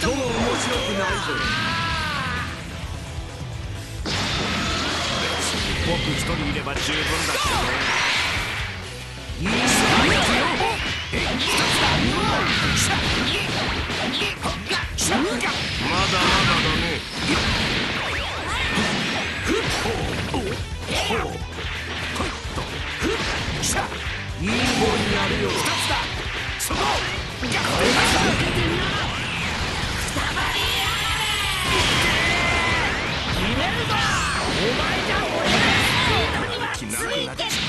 とも面白くないぞ僕一人いれば十分だけどねいいスパイよえまだまだだねふっほうほうほい。とふっしゃいい方になるよつだそ逆転前じゃ俺がついて